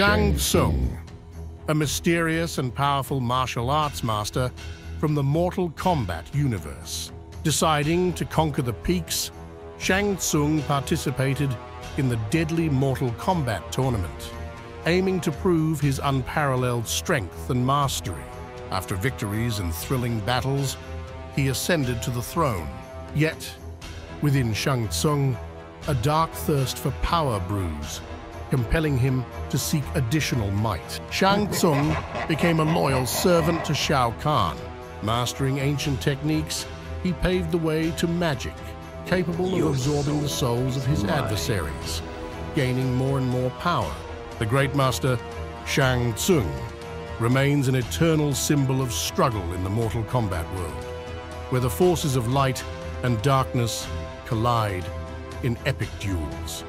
Shang Tsung, a mysterious and powerful martial arts master from the Mortal Kombat universe. Deciding to conquer the peaks, Shang Tsung participated in the deadly Mortal Kombat tournament, aiming to prove his unparalleled strength and mastery. After victories and thrilling battles, he ascended to the throne. Yet, within Shang Tsung, a dark thirst for power brews, compelling him to seek additional might. Shang Tsung became a loyal servant to Shao Kahn. Mastering ancient techniques, he paved the way to magic, capable of absorbing the souls of his adversaries, gaining more and more power. The great master, Shang Tsung, remains an eternal symbol of struggle in the Mortal Kombat world, where the forces of light and darkness collide in epic duels.